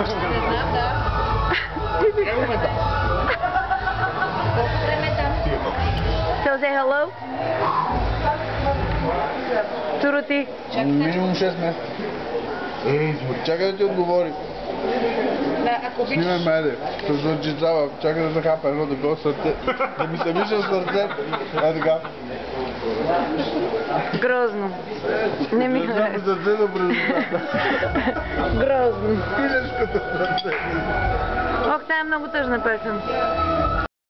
Не знам, да. Колко време е там? So say hello. Туроти. Минимум 6 месеца. Чакай да ти отговори. Да, ако обичаш. Снимай мене. Се зачитава. Чакай да захапа едно такова сърце. Да ми се вижда сърце. Е така. Грозно. Не ми харесва. сърцето през устата. Грозно. Пилешкото. Ох, тая е много тъжна песен.